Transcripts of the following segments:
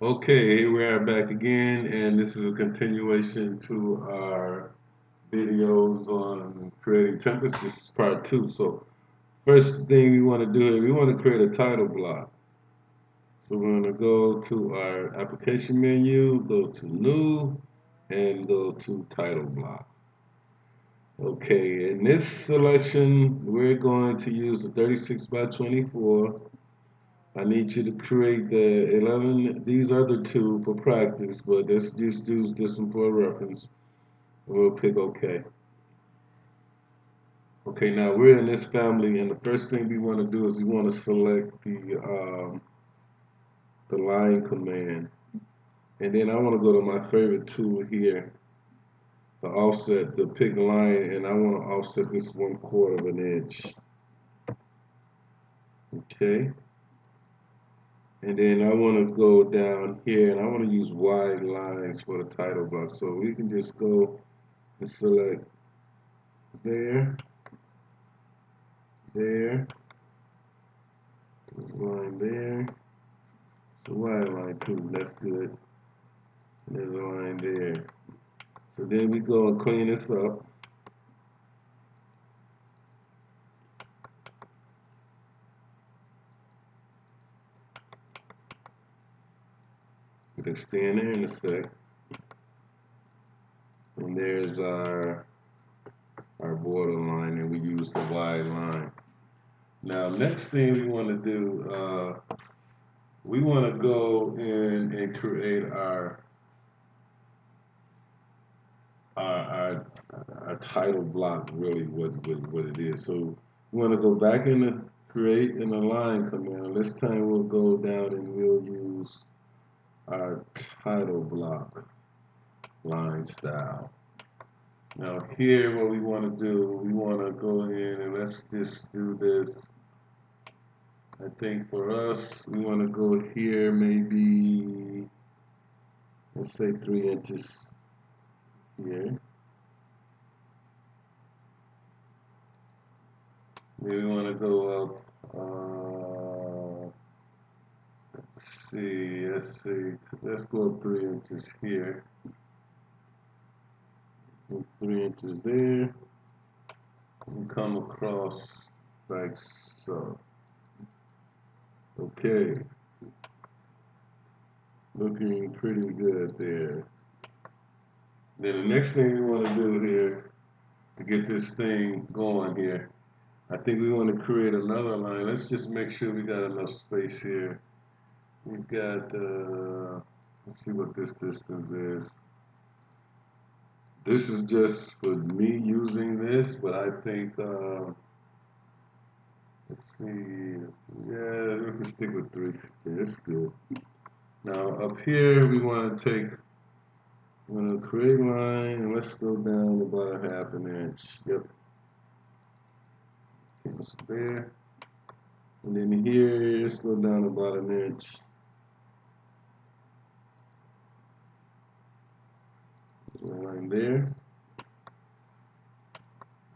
Okay, we are back again, and this is a continuation to our videos on creating templates. This is part two. So, first thing we want to do is we want to create a title block. So we're going to go to our application menu, go to new, and go to title block. Okay, in this selection, we're going to use a 36 by 24 I need you to create the 11, these other two for practice, but let's just use this one for reference. We'll pick OK. Okay, now we're in this family, and the first thing we want to do is we want to select the um, the line command. And then I want to go to my favorite tool here, the offset, the pick line, and I want to offset this one quarter of an inch. Okay. And then I want to go down here and I want to use wide lines for the title block. So we can just go and select there, there, line there. So wide line too, that's good. There's a line there. So then we go and clean this up. It'll stay in there in a sec. And there's our our border line and we use the wide line. Now next thing we want to do, uh, we want to go in and create our our, our, our title block really what, what, what it is. So we want to go back in the create and align command. This time we'll go down and we'll use our title block line style. Now here what we want to do, we want to go in and let's just do this. I think for us, we want to go here maybe, let's say three inches here. Maybe we want to go up uh, see, let's see, let's go three inches here. three inches there. And come across like so. Okay. Looking pretty good there. Then the next thing we want to do here to get this thing going here, I think we want to create another line. Let's just make sure we got enough space here. We've got, uh, let's see what this distance is. This is just for me using this, but I think, uh, let's see, yeah, we can stick with 350, that's good. Now up here, we want to take, we're going to create line, and let's go down about a half an inch, yep. there. And then here, let's go down about an inch. There.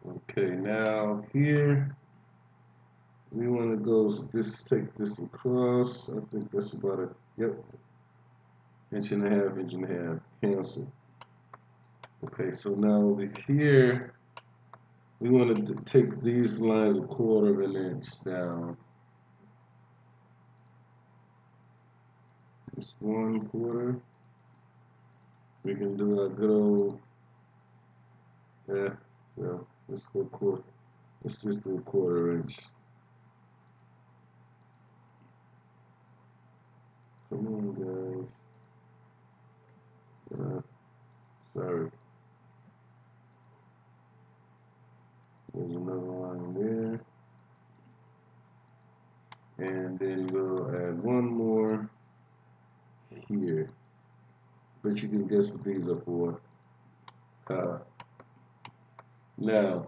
Okay, now here we want to go so this take this across. I think that's about a yep inch and a half, inch and a half. Cancel. Okay, so now over here we want to take these lines a quarter of an inch down. Just one quarter we can do a good old yeah yeah let's go quarter let's just do a quarter inch. Come on guys. Uh, sorry. There's another line there. And then we'll add one more here but you can guess what these are for. Uh, now,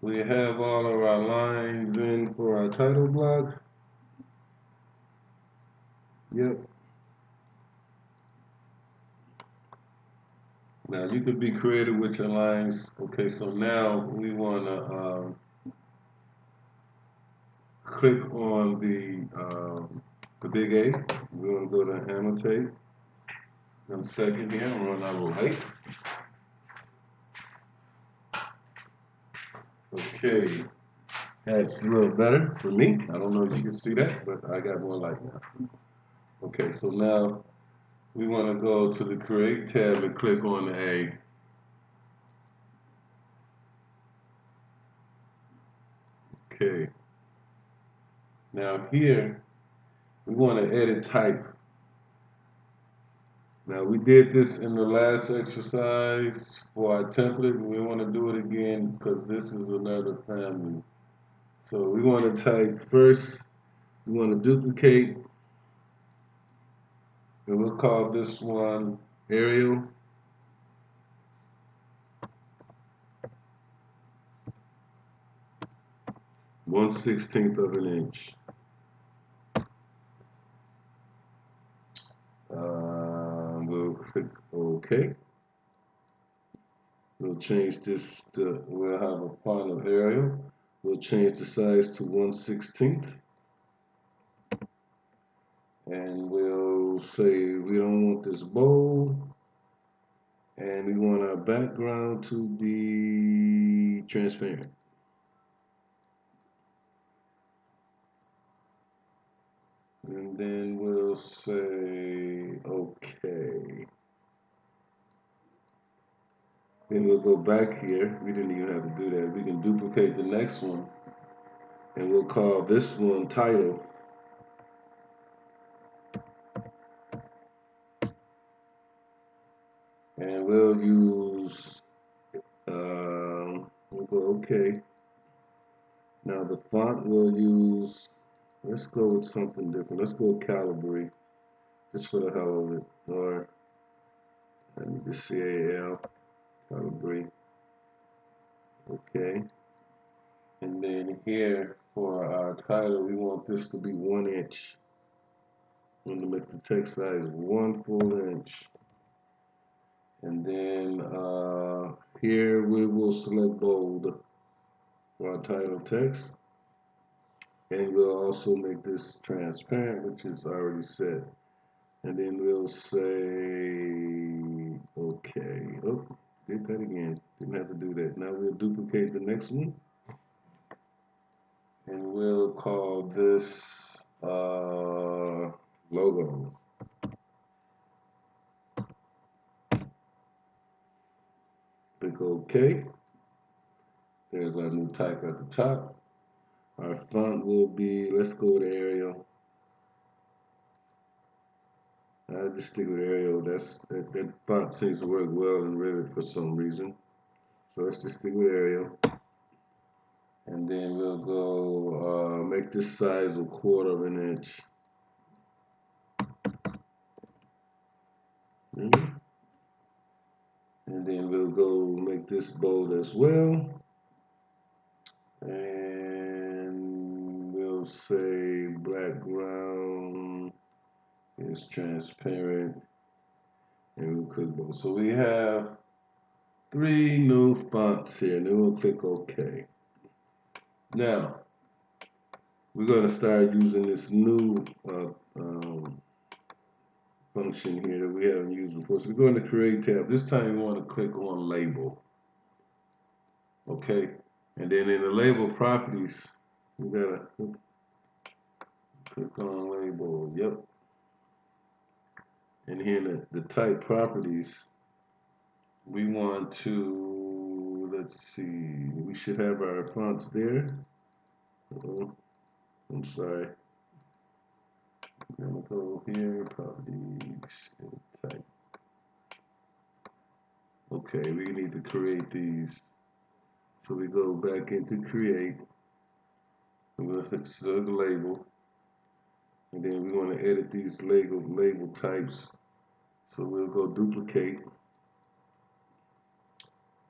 we have all of our lines in for our title block. Yep. Now you could be creative with your lines. Okay, so now we want to um, click on the um, the big A. We're going to go to annotate. One second here, out of light. Okay, that's a little better for me. I don't know if you can see that, but I got more light now. Okay, so now we want to go to the Create tab and click on the A. Okay. Now here, we want to edit type. Now we did this in the last exercise for our template, and we want to do it again because this is another family. So we want to type first, we want to duplicate, and we'll call this one Arial. One sixteenth of an inch. Uh, OK. We'll change this to, we'll have a of Arial. We'll change the size to 1 16th. And we'll say we don't want this bold. And we want our background to be transparent. And then we'll say OK. Then we'll go back here. We didn't even have to do that. We can duplicate the next one. And we'll call this one title. And we'll use, um, we'll go OK. Now the font we'll use, let's go with something different. Let's go with Calibri, just for the hell of it. Or, let me just C-A-L. Calibri. Okay. And then here for our title, we want this to be one inch. I'm going to make the text size one full inch. And then uh, here we will select bold for our title text. And we'll also make this transparent, which is already set. And then we'll say, did that again. Didn't have to do that. Now we'll duplicate the next one. And we'll call this uh, logo. Click OK. There's our new type at the top. Our font will be, let's go to Arial. I just stick with Arial. That's that, that font seems to work well in Revit for some reason. So let's just stick with Arial. And then we'll go uh, make this size a quarter of an inch. Mm -hmm. And then we'll go make this bold as well. And we'll say background is transparent and we'll click both. So we have three new fonts here and then we'll click OK. Now we're going to start using this new uh, um, function here that we haven't used before. So we're going to create tab. This time we want to click on label. Okay. And then in the label properties, we gotta click on label. Yep. And here the, the type properties, we want to, let's see, we should have our fonts there. -oh. I'm sorry. I'm gonna go here, properties, type. Okay, we need to create these. So we go back into create. I'm gonna the label. And then we want to edit these label, label types. So we'll go duplicate.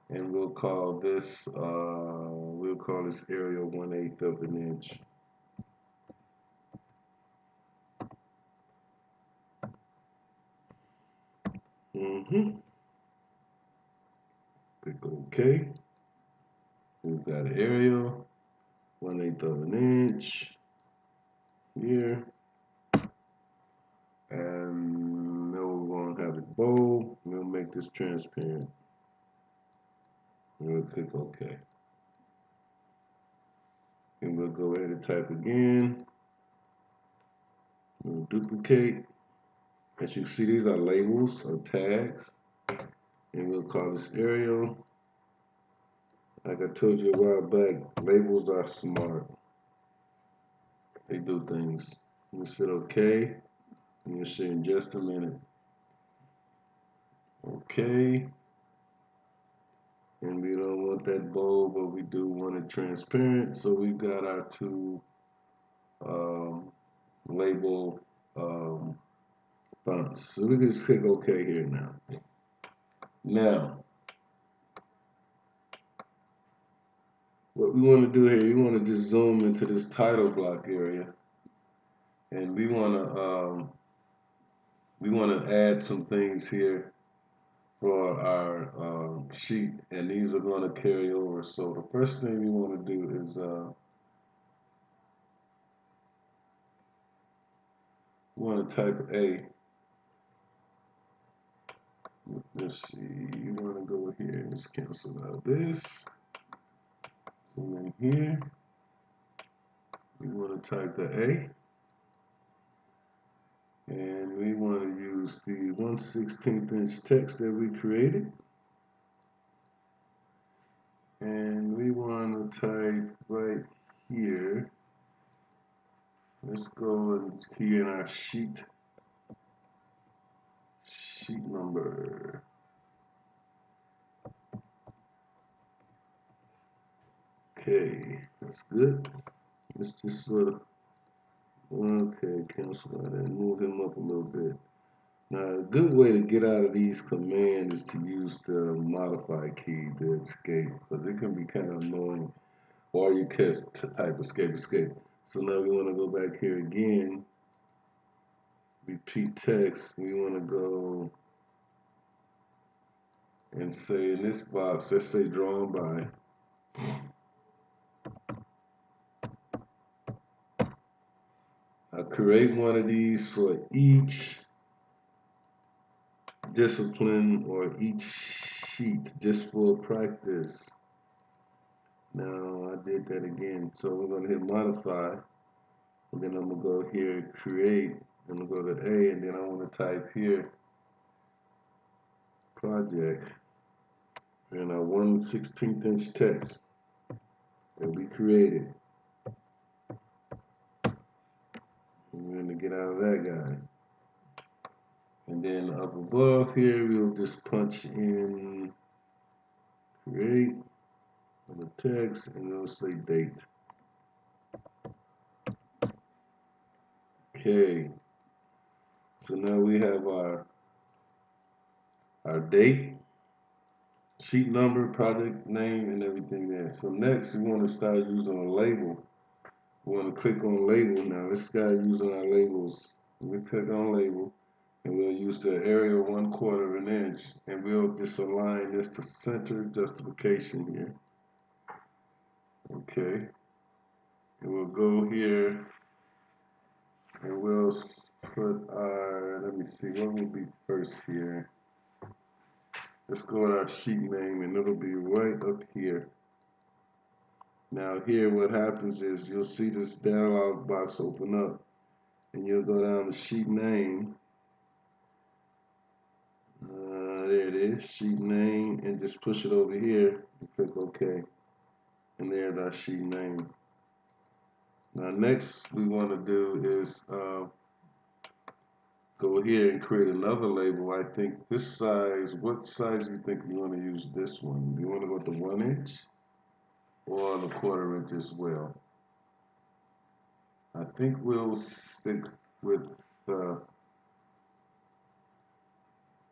And we'll call this, uh, we'll call this Arial 1 8 of an inch. Mm-hmm. Click OK. We've got Arial, 1 8 of an inch here. Bold. We'll make this transparent. We'll click OK. And we'll go ahead and type again. We'll duplicate. As you see, these are labels or tags. And we'll call this Arial. Like I told you a while back, labels are smart. They do things. You said OK. You'll see in just a minute. Okay. And we don't want that bold, but we do want it transparent. So we've got our two um, label um, fonts. So we can just click OK here now. Now, what we want to do here, we want to just zoom into this title block area. And we want to um, we want to add some things here for our um, sheet and these are going to carry over. So the first thing we want to do is uh, we want to type A. Let's see you want to go here and just cancel out this. And then here we want to type the A. And we use the 1 16th inch text that we created. And we want to type right here. Let's go and key in our sheet. Sheet number. Okay that's good. Let's just sort of Okay, cancel that and move him up a little bit. Now, a good way to get out of these commands is to use the modify key to escape, because it can be kind of annoying. Or you can type escape, escape. So now we want to go back here again. Repeat text. We want to go and say in this box, let's say drawn by. I create one of these for each discipline or each sheet just for practice. Now I did that again. So we're going to hit modify. And then I'm going to go here create. I'm going to go to A and then I want to type here project and our 1 16th inch text that we created. We're going to get out of that guy. And then up above here, we'll just punch in create the text and it'll say date. Okay. So now we have our our date, sheet number, product name, and everything there. So next we want to start using a label we want to click on label now. Let's start using our labels. We click on label and we'll use the Arial one quarter of an inch and we'll just align this to center justification here. Okay. And we'll go here and we'll put our, let me see, what will be first here? Let's go to our sheet name and it'll be right up here. Now here what happens is you'll see this dialog box open up and you'll go down to sheet name. Uh, there it is, sheet name, and just push it over here and click OK. And there's our sheet name. Now next we want to do is uh, go here and create another label. I think this size, what size do you think you want to use this one? Do you want to go to one inch? or the quarter inch as well. I think we'll stick with uh,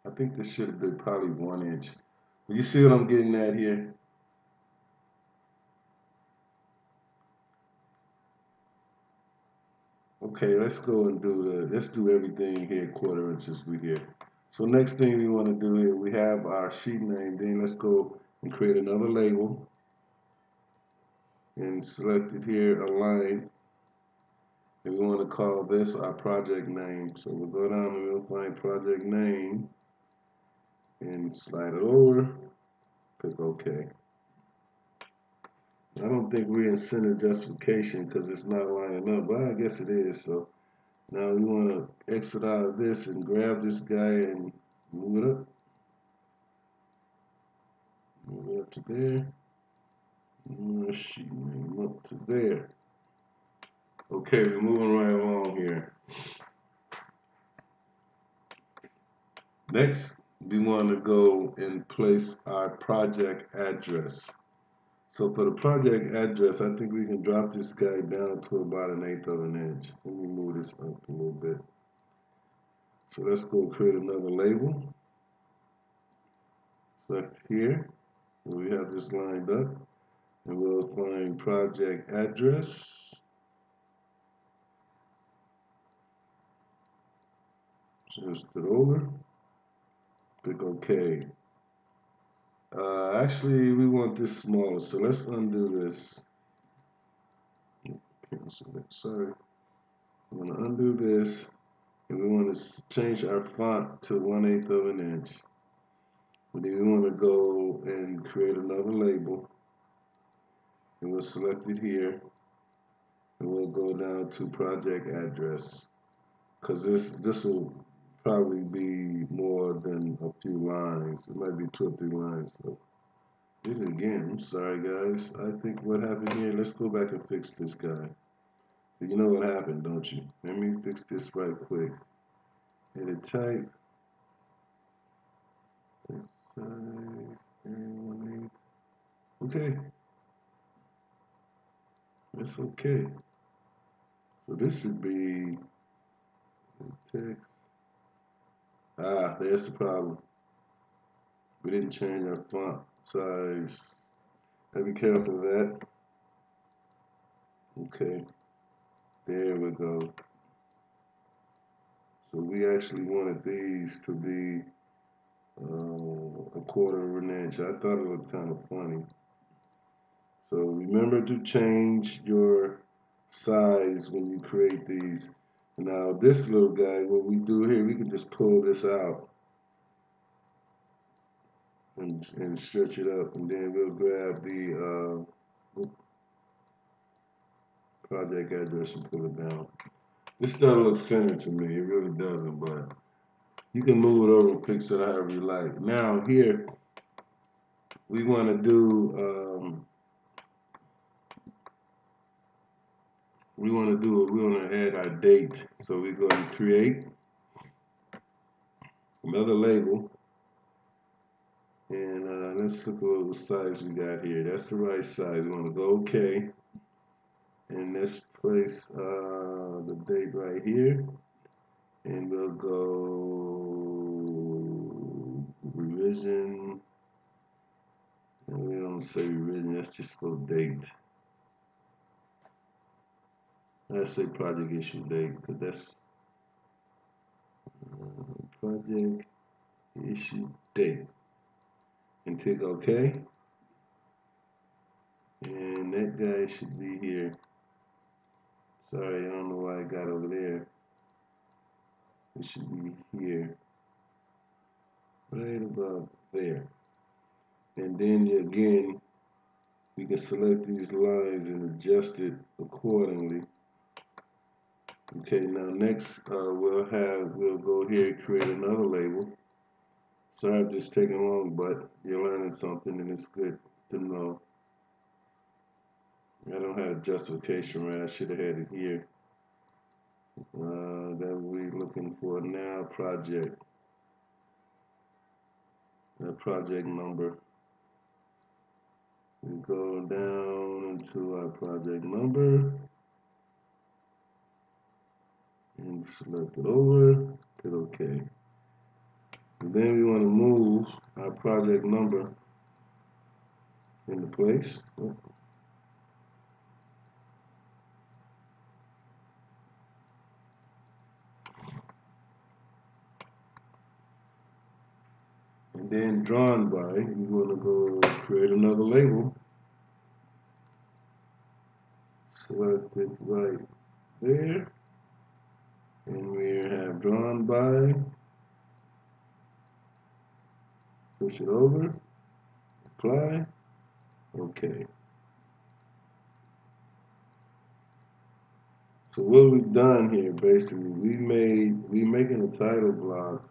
I think this should have been probably one inch. But you see what I'm getting at here? Okay, let's go and do the, let's do everything here quarter inches we here. So next thing we want to do here, we have our sheet name, then let's go and create another label and select it here align and we want to call this our project name so we'll go down and we'll find project name and slide it over. Click OK. I don't think we're in center justification because it's not lining up, but I guess it is. So now we want to exit out of this and grab this guy and move it up. Move it up to there. Move sheet name up to there. Okay, we're moving right along here. Next, we want to go and place our project address. So for the project address, I think we can drop this guy down to about an eighth of an inch. Let me move this up a little bit. So let's go create another label. Select here, we have this lined up, and we'll find project address. Just it over. Click OK. Uh, actually, we want this smaller, so let's undo this. Cancel. Sorry. I'm going to undo this, and we want to change our font to 1 8 of an inch. And then we want to go and create another label, and we'll select it here, and we'll go down to project address, because this this will probably be more than a few lines. It might be two or three lines. So it again. I'm sorry, guys. I think what happened here, let's go back and fix this guy. You know what happened, don't you? Let me fix this right quick. Edit type. Okay. That's okay. So this should be text. Ah, there's the problem. We didn't change our font size. Gotta be careful of that. Okay. There we go. So we actually wanted these to be uh, a quarter of an inch. I thought it looked kind of funny. So remember to change your size when you create these. Now this little guy, what we do here, we can just pull this out and, and stretch it up and then we'll grab the uh, project address and pull it down. This doesn't look centered to me, it really doesn't, but you can move it over and fix it however you like. Now here, we want to do um, we want to do we want to add our date. So we go and create another label. And uh, let's look at the size we got here. That's the right size. We want to go okay and let's place uh, the date right here. And we'll go revision. And we don't say revision. Let's just go date Let's say project issue date because that's project issue date and click OK and that guy should be here. Sorry I don't know why I got over there. It should be here. Right about there. And then again we can select these lines and adjust it accordingly Okay, now next uh, we'll have, we'll go here and create another label. Sorry I'm just taking long, but you're learning something and it's good to know. I don't have justification right, I should have had it here. Uh, that we're looking for now, project. That project number. We go down into our project number and select it over, hit OK. And then we want to move our project number into place. And then drawn by, we're going to go create another label. Select it right there and we have drawn by Push it over. Apply. Okay. So what we've done here, basically, we made we making a title block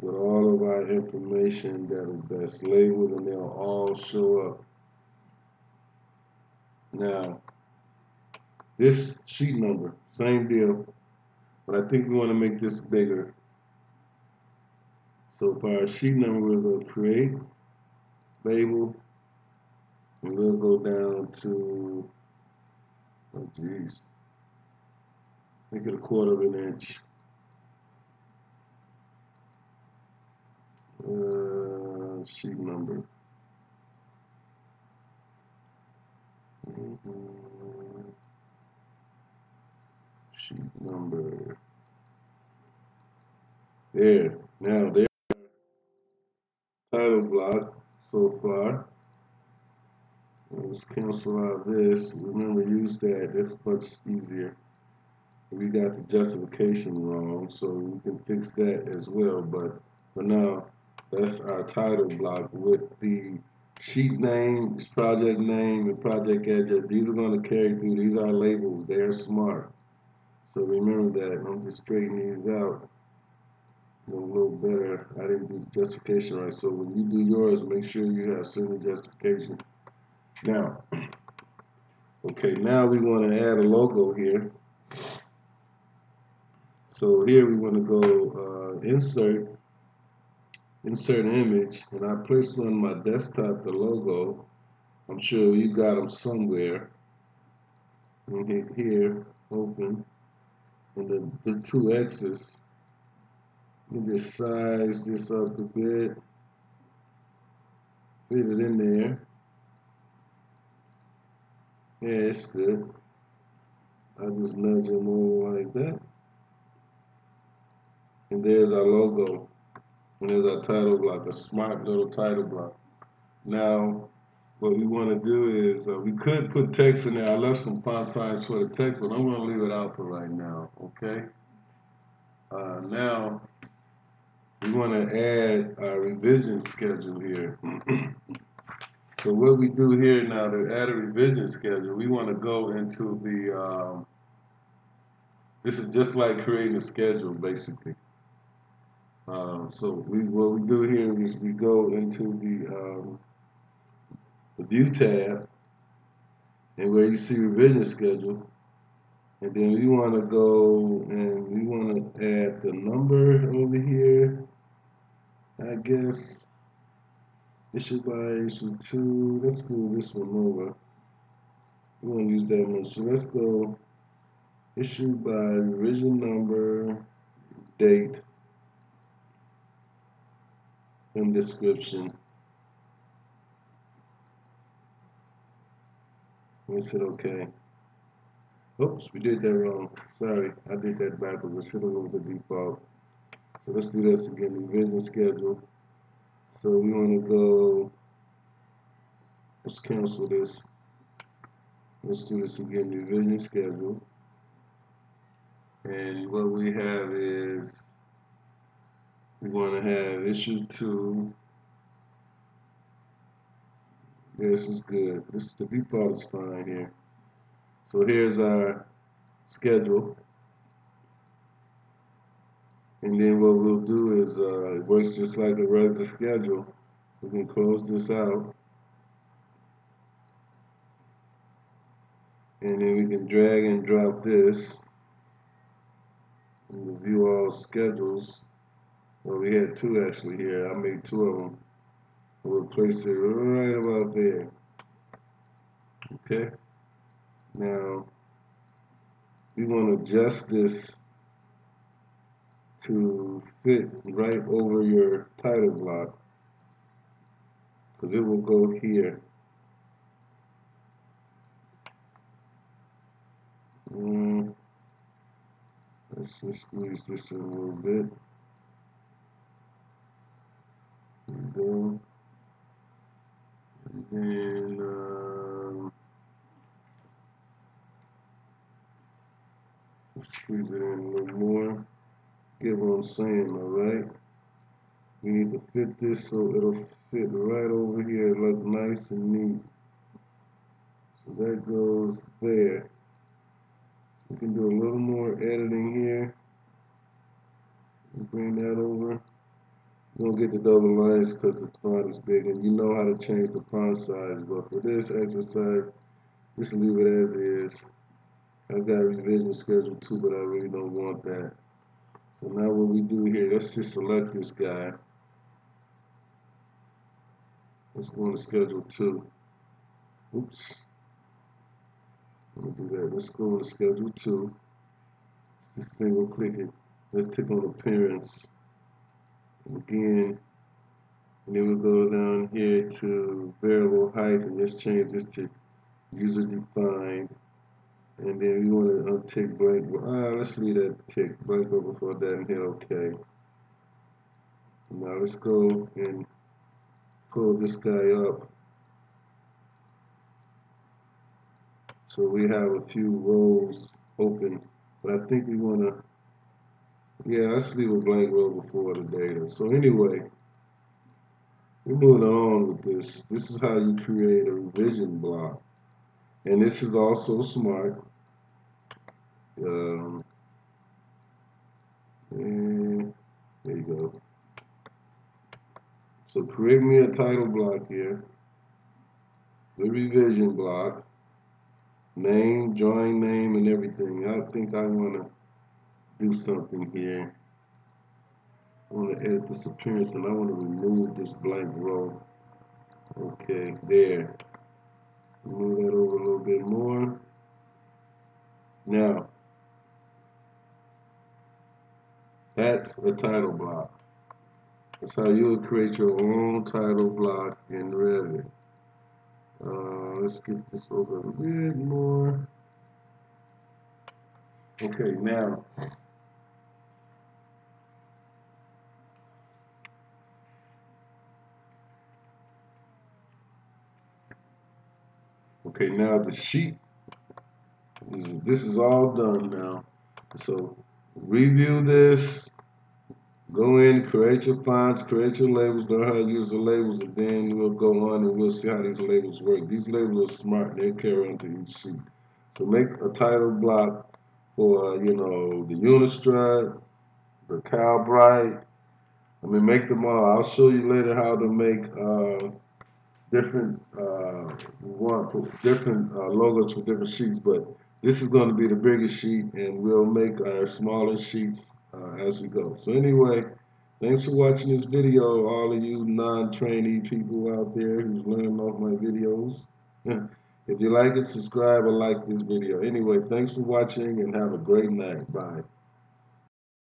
with all of our information that that's labeled and they'll all show up. Now, this sheet number, same deal, but I think we want to make this bigger. So for our sheet number, we'll go create, label, and we'll go down to, oh geez, make it a quarter of an inch. Uh, sheet number. Mm -hmm. Number. There. Now there. Title block so far. Let's cancel out this. Remember, use that. That's much easier. We got the justification wrong, so we can fix that as well. But for now, that's our title block with the sheet name, project name, and project address. These are going to carry through. These are labels. They're smart. So remember that. I'm just straightening these out a little better. I didn't do justification right. So when you do yours, make sure you have certain justification. Now, okay, now we want to add a logo here. So here we want to go uh, insert insert image and I placed on my desktop the logo I'm sure you got them somewhere and hit here open and the, the two X's me just size this up a bit. Fit it in there. Yeah it's good. I just nudge them like that. And there's our logo. And there's our title block, a smart little title block. Now, what we want to do is, uh, we could put text in there. I left some font size for the text, but I'm going to leave it out for right now, okay? Uh, now, we want to add our revision schedule here. so what we do here now to add a revision schedule, we want to go into the, um, this is just like creating a schedule, basically. Um, so we what we do here is we go into the, um, the view tab and where you see revision schedule. And then we want to go and we want to add the number over here. I guess issue by issue 2 let's move this one over. We want to use that one. So let's go. Issue by revision number date and description. We said okay. Oops, we did that wrong. Sorry, I did that backwards. I should have gone with the default. So let's do this again, revision schedule. So we want to go, let's cancel this. Let's do this again, revision schedule. And what we have is we want to have issue two. This is good. This is the default is fine here. So here's our schedule. And then what we'll do is uh, it works just like a regular schedule. We can close this out. And then we can drag and drop this. And view all schedules. Well, we had two actually here. I made two of them. We'll place it right about there. Okay. Now, we want to adjust this to fit right over your title block because it will go here. Mm. Let's just squeeze this in a little bit. go. And um, squeeze it in a little more. Get what I'm saying, all right? we need to fit this so it'll fit right over here, look nice and neat. So that goes there. We can do a little more editing here. Bring that over. You don't get the double lines because the font is big and you know how to change the font size. But for this exercise, just leave it as is. I've got a revision schedule too, but I really don't want that. So now what we do here, let's just select this guy. Let's go into schedule two. Oops. Let me do that. Let's go into schedule two. Just single click it. Let's click on appearance. Again, and then we go down here to variable height and let's change this to user defined. And then we want to untick blank. Ah, let's leave that tick blank over before that and hit OK. Now let's go and pull this guy up. So we have a few rows open, but I think we want to, yeah, let's leave a blank row before the data. So anyway, we're moving on with this. This is how you create a revision block. And this is also smart. Um, and there you go. So create me a title block here, the revision block, name, join name, and everything. I think I want to do something here. I want to edit this appearance and I want to remove this blank row. Okay, there. Move that over a little bit more. Now, that's a title block. That's how you would create your own title block in Revit. Uh, let's get this over a bit more. Okay, now Okay, now the sheet, is, this is all done now. So review this, go in, create your fonts, create your labels, learn how to use the labels, and then we'll go on and we'll see how these labels work. These labels are smart, they carry onto each sheet. So make a title block for, you know, the Unistrut, the Calbright, I mean, make them all. I'll show you later how to make uh, different uh, one for different uh, logos for different sheets, but this is going to be the biggest sheet, and we'll make our smaller sheets uh, as we go. So anyway, thanks for watching this video, all of you non-trainee people out there who's learning off my videos. if you like it, subscribe or like this video. Anyway, thanks for watching, and have a great night. Bye.